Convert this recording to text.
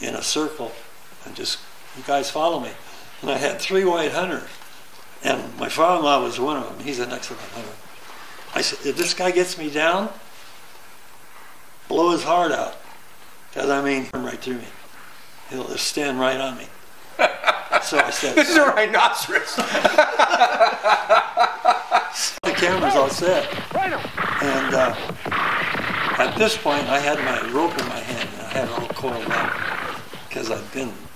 in a circle and just, you guys follow me. And I had three white hunters. And my father-in-law was one of them. He's an excellent hunter. I said, if this guy gets me down, blow his heart out. Because I mean, come right through me. He'll just stand right on me. So I said, This is a rhinoceros. the camera's all set. And uh, at this point, I had my rope in my hand and I had it all coiled up because I've been